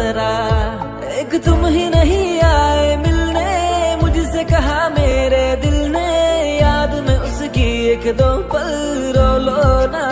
जरा। एक तुम ही नहीं आए मिलने, मुझसे कहा मेरे दिल ने। याद में उसकी एक दो पल, रो लो ना